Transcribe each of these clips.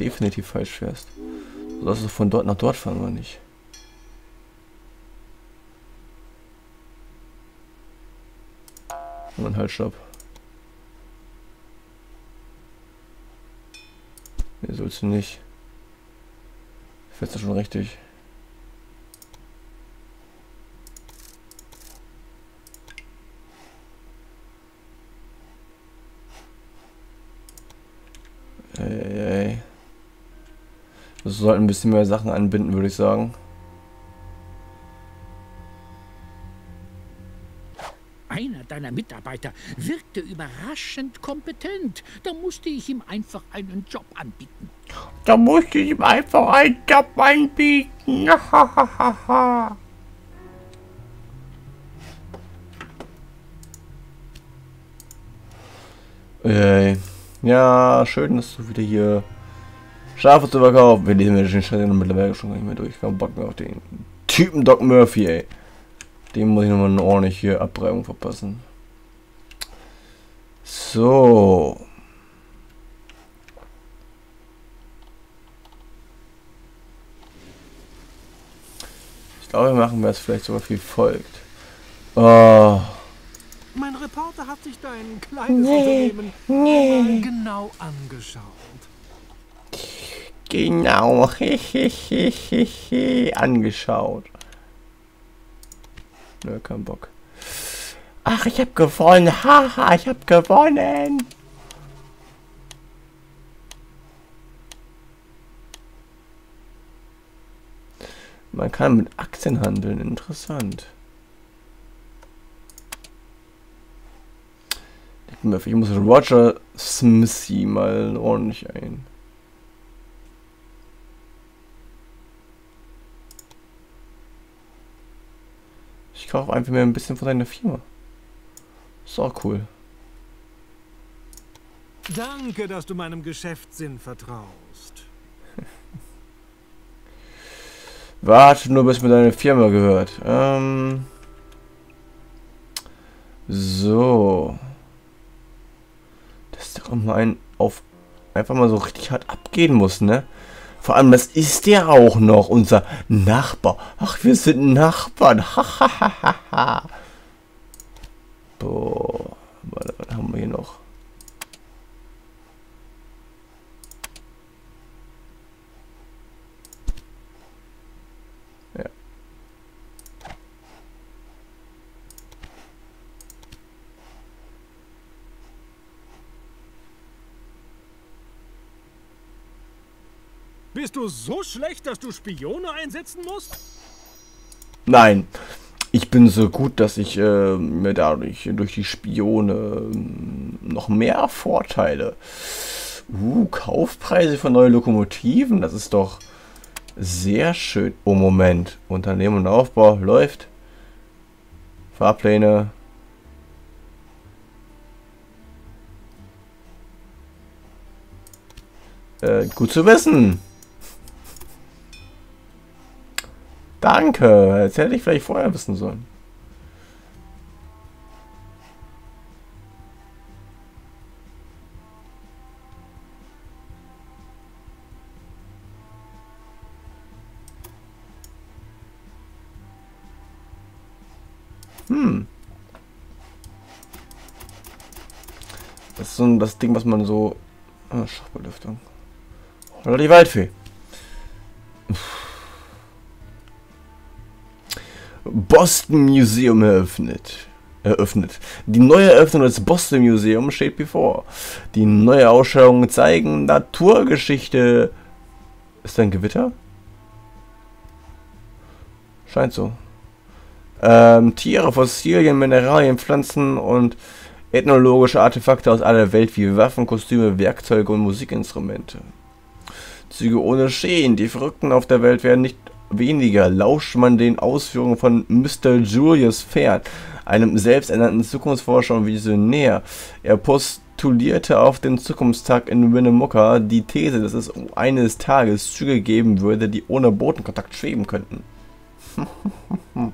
definitiv falsch fährst. Du sollst du von dort nach dort fahren, oder nicht? Und dann halt stopp. Nee, sollst du nicht. Fährst du schon richtig. Wir sollten ein bisschen mehr Sachen anbinden, würde ich sagen. Einer deiner Mitarbeiter wirkte überraschend kompetent. Da musste ich ihm einfach einen Job anbieten. Da musste ich ihm einfach einen Job anbieten. Ey. Ja, schön, dass du wieder hier Schafe zu verkaufen. Wir lesen den Schritt mittlerweile schon gar nicht mehr durch. Ich habe Bock mehr auf den Typen Doc Murphy, ey. Dem muss ich nochmal eine ordentliche Abreibung verpassen. So. Ich glaube, wir machen wir es vielleicht sogar wie folgt. Oh. Mein Reporter hat sich dein kleines nee, Unternehmen nee. genau angeschaut. Genau, angeschaut. Nö, kein Bock. Ach, ich hab gewonnen. Haha, ich hab gewonnen. Man kann mit Aktien handeln. Interessant. Ich muss Roger Smithy mal ordentlich ein. Ich kaufe einfach mir ein bisschen von deiner Firma. Ist auch cool. Danke, dass du meinem Geschäftssinn vertraust. Warte nur, bis mir deine Firma gehört. Ähm so. Dass der mal ein auf einfach mal so richtig hart abgehen muss, ne? Vor allem, das ist der auch noch, unser Nachbar. Ach, wir sind Nachbarn. Boah, was haben wir hier noch? Bist du so schlecht, dass du Spione einsetzen musst? Nein. Ich bin so gut, dass ich äh, mir dadurch durch die Spione äh, noch mehr Vorteile. Uh, Kaufpreise für neue Lokomotiven, das ist doch sehr schön. Oh, Moment. Unternehmen und Aufbau läuft. Fahrpläne. Äh, gut zu wissen. Danke. Das hätte ich vielleicht vorher wissen sollen. Hm. Das ist so das Ding, was man so... Oh, Schachbelüftung. Oder die Waldfee. Boston Museum eröffnet. Eröffnet. Die neue Eröffnung des Boston Museum steht bevor. Die neue Ausstellung zeigen Naturgeschichte. Ist da ein Gewitter? Scheint so. Ähm, Tiere, Fossilien, Mineralien, Pflanzen und ethnologische Artefakte aus aller Welt wie Waffen, Kostüme, Werkzeuge und Musikinstrumente. Züge ohne Schäden. Die Verrückten auf der Welt werden nicht weniger lauscht man den Ausführungen von Mr. Julius Pferd, einem selbsternannten Zukunftsforscher und Visionär. Er postulierte auf dem Zukunftstag in Winnemucca die These, dass es eines Tages Züge geben würde, die ohne Bodenkontakt schweben könnten.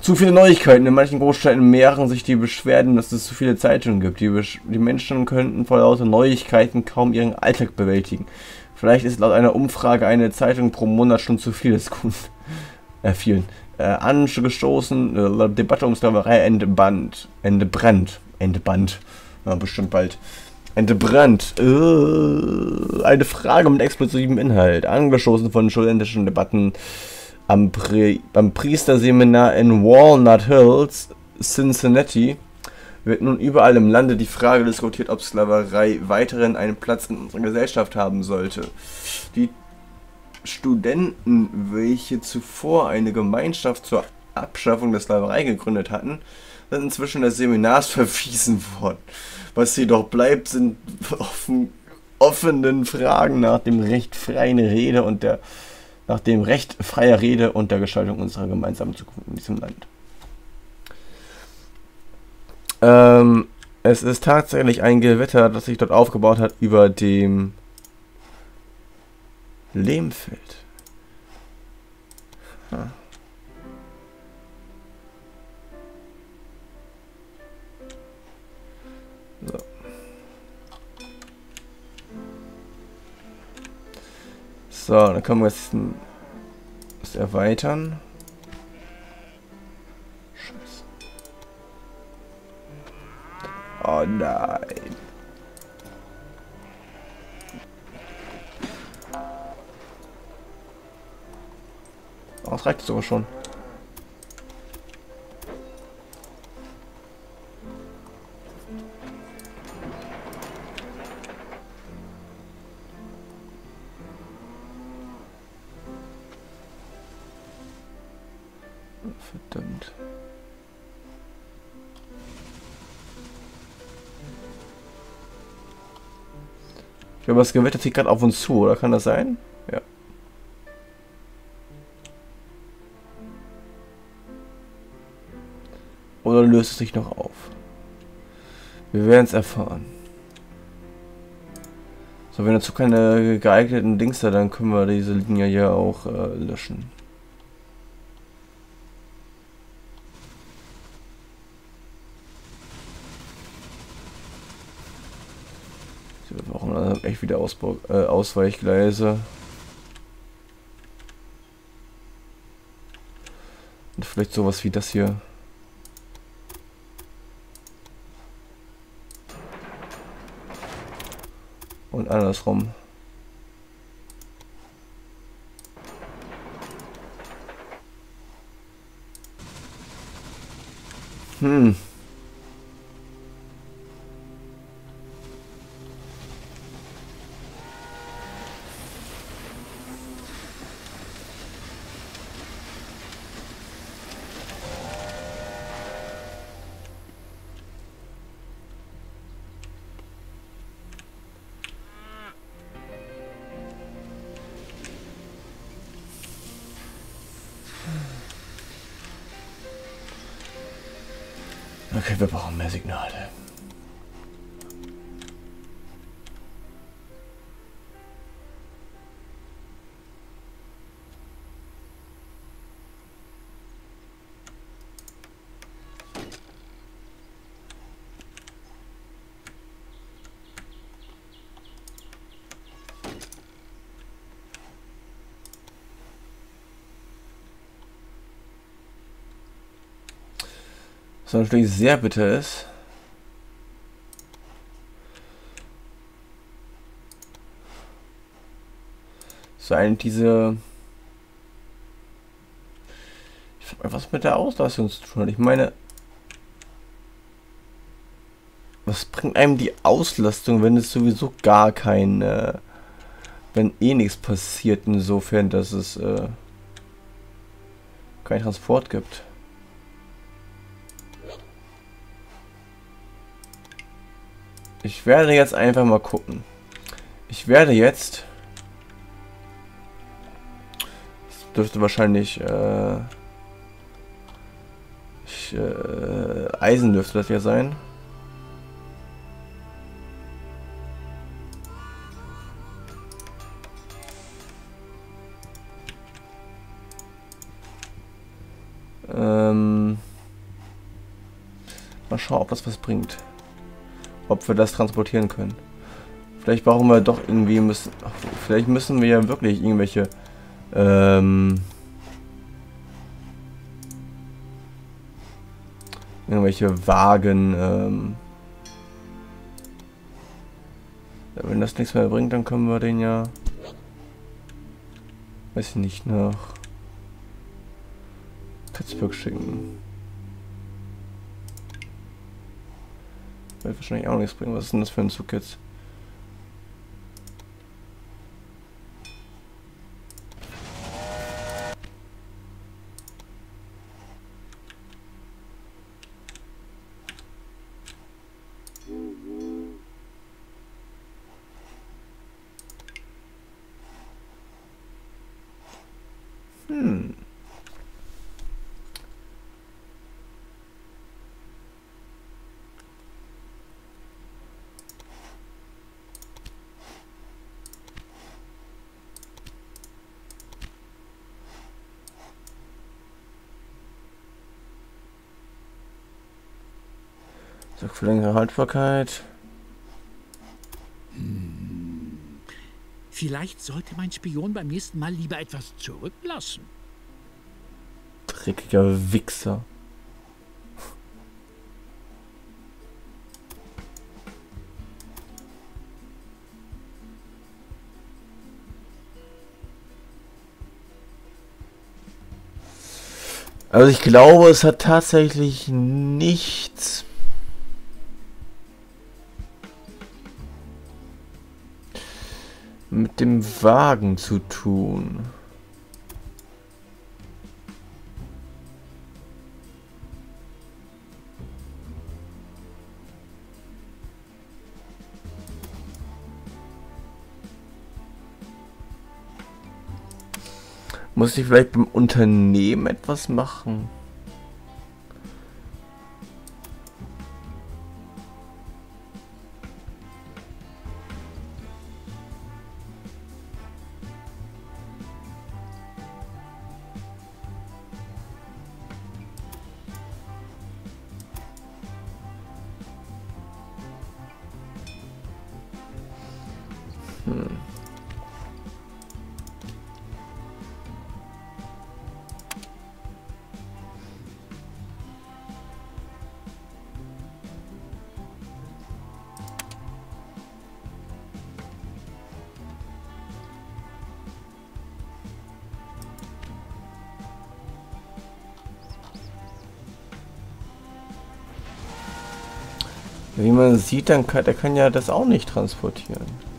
Zu viele Neuigkeiten. In manchen Großstädten mehren sich die Beschwerden, dass es zu viele Zeitungen gibt. Die, die Menschen könnten vor lauter Neuigkeiten kaum ihren Alltag bewältigen. Vielleicht ist laut einer Umfrage eine Zeitung pro Monat schon zu viel des Kunden. Äh, vielen. Äh, angestoßen, äh, Debatte um Sklaverei entbannt. Entbrannt. Entbannt. Ja, bestimmt bald. Entbrannt. Äh, eine Frage mit explosivem Inhalt. Angestoßen von studentischen Debatten am, Pri am Priesterseminar in Walnut Hills, Cincinnati, wird nun überall im Lande die Frage diskutiert, ob Sklaverei weiterhin einen Platz in unserer Gesellschaft haben sollte. Die Studenten, welche zuvor eine Gemeinschaft zur Abschaffung der Sklaverei gegründet hatten, sind inzwischen des Seminars verwiesen worden. Was jedoch bleibt, sind offen, offenen Fragen nach dem Recht freien Rede und der nach dem Recht freier Rede und der Gestaltung unserer gemeinsamen Zukunft in diesem Land. Ähm, es ist tatsächlich ein Gewitter, das sich dort aufgebaut hat über dem Lehmfeld. Ha. So. So, dann können wir das erweitern. Nein. Oh, das reicht sogar schon. Verdammt. Ich glaube, das Gewitter zieht gerade auf uns zu, oder kann das sein? Ja. Oder löst es sich noch auf? Wir werden es erfahren. So, wenn dazu keine geeigneten Dings da, dann können wir diese Linie ja auch äh, löschen. Wir brauchen also echt wieder Ausbau, äh, Ausweichgleise. Und vielleicht sowas wie das hier. Und andersrum. Hm. Wir brauchen mehr Was natürlich sehr bitter ist. So eigentlich diese. Ich mich, was mit der Auslastung zu tun. Ich meine. Was bringt einem die Auslastung, wenn es sowieso gar keine. wenn eh nichts passiert, insofern, dass es äh, keinen Transport gibt? Ich werde jetzt einfach mal gucken. Ich werde jetzt... Das dürfte wahrscheinlich... Äh, ich, äh, Eisen dürfte das ja sein. Ähm, mal schauen, ob das was bringt. Ob wir das transportieren können. Vielleicht brauchen wir doch irgendwie müssen. Vielleicht müssen wir ja wirklich irgendwelche ähm, irgendwelche Wagen. Ähm, wenn das nichts mehr bringt, dann können wir den ja, weiß ich nicht, nach Pittsburgh schicken. Wird wahrscheinlich auch nichts bringen. Was ist denn das für ein Zug jetzt? Sorgt für längere Haltbarkeit. Hm. Vielleicht sollte mein Spion beim nächsten Mal lieber etwas zurücklassen. Dreckiger Wichser. Also ich glaube, es hat tatsächlich nichts mit dem Wagen zu tun. Muss ich vielleicht beim Unternehmen etwas machen? Wie man sieht, dann kann, der kann ja das auch nicht transportieren.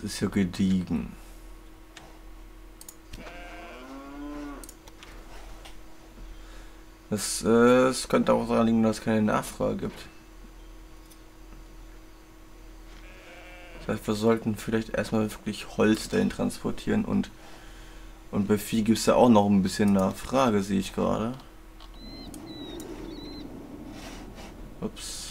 Das ist ja gediegen. Äh, es könnte auch daran liegen, dass es keine Nachfrage gibt. Das heißt, wir sollten vielleicht erstmal wirklich Holz dahin transportieren und und bei Vieh gibt es ja auch noch ein bisschen Nachfrage, sehe ich gerade. Ups.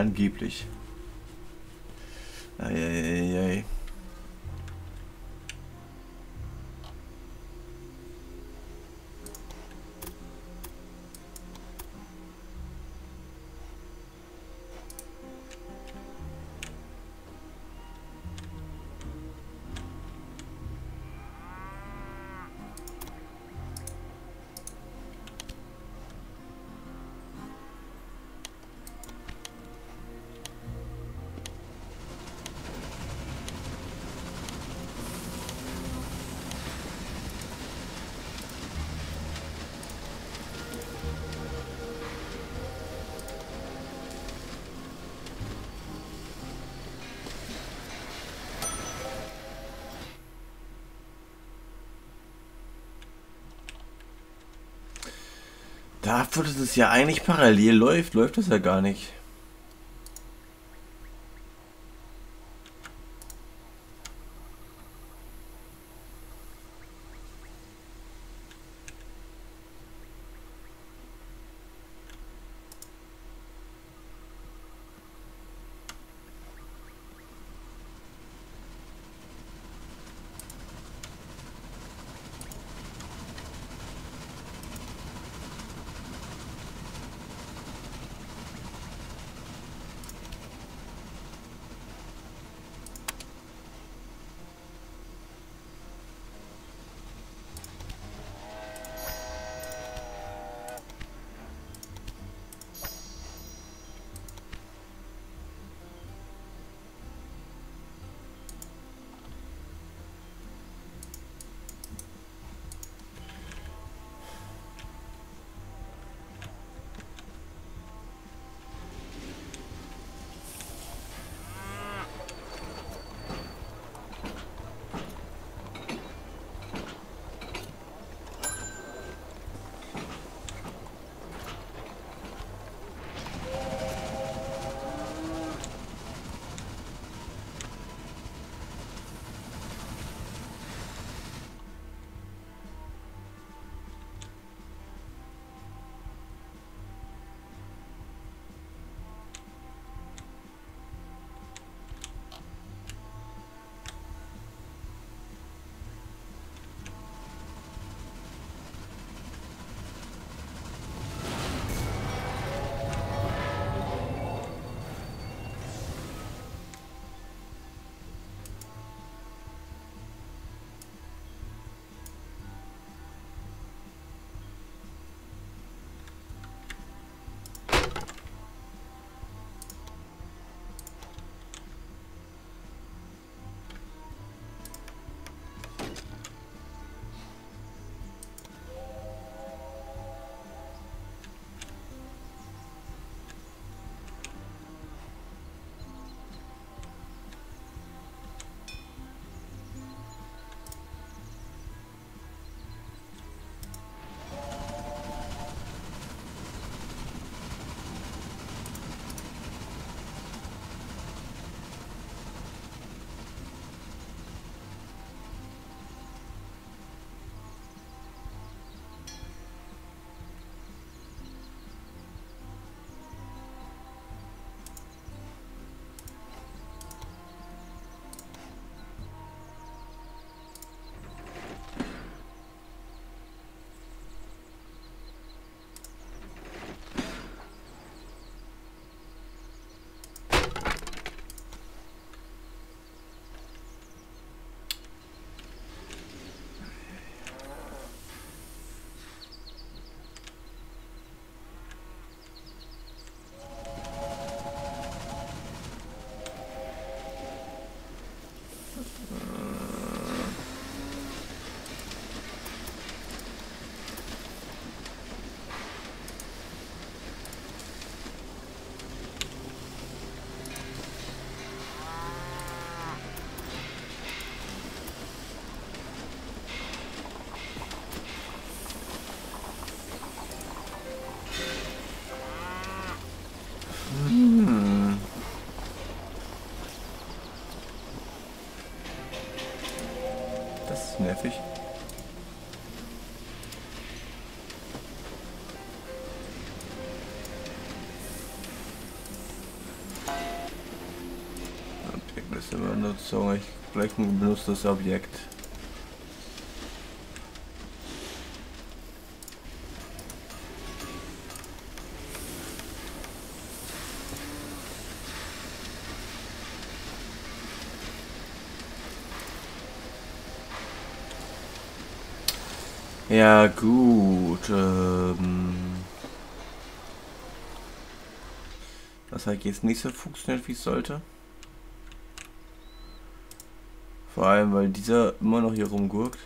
Angeblich. Dafür, dass es ja eigentlich parallel läuft, läuft das ja gar nicht. Benutzung. Ich gleich ein benutztes Objekt. Ja gut. Ähm das hat jetzt nicht so funktioniert, wie es sollte. Vor allem, weil dieser immer noch hier rumgurkt.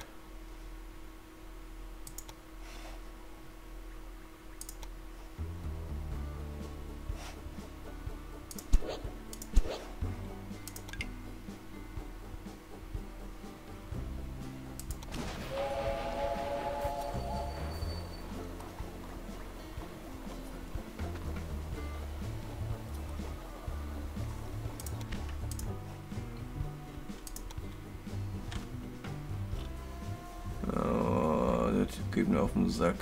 Geht mir auf den Sack.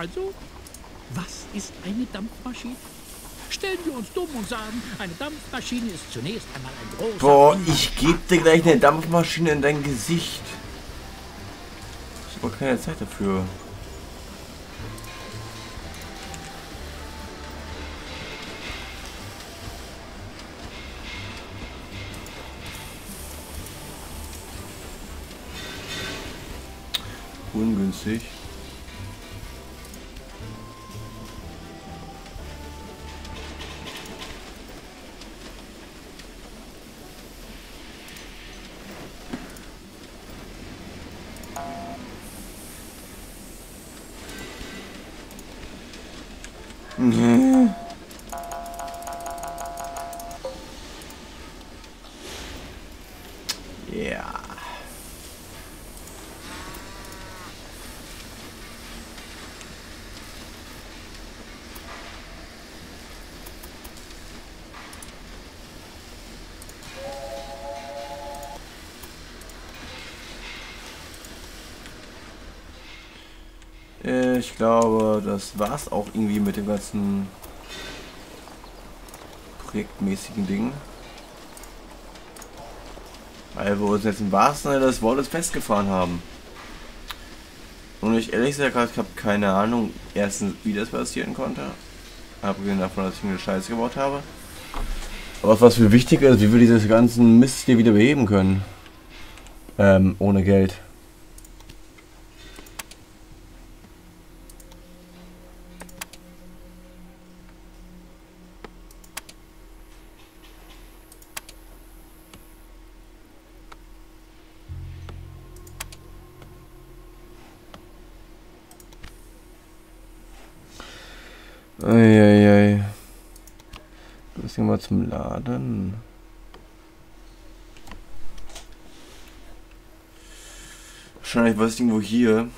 Also, was ist eine Dampfmaschine? Stellen wir uns dumm und sagen, eine Dampfmaschine ist zunächst einmal ein großer... Boah, ich gebe dir gleich eine Dampfmaschine in dein Gesicht. Ich habe keine Zeit dafür. Ungünstig. Ich glaube, das war's auch irgendwie mit dem ganzen projektmäßigen Ding. Weil wir uns jetzt im wahrsten Sinne des Wortes festgefahren haben. Und ich ehrlich gesagt ich habe keine Ahnung, erstens wie das passieren konnte. Abgesehen davon, dass ich eine Scheiße gebaut habe. Aber was viel wichtiger ist, wie wir dieses ganzen Mist hier wieder beheben können. Ähm, ohne Geld. Eieiei. Das hier mal zum Laden. Wahrscheinlich war es irgendwo hier.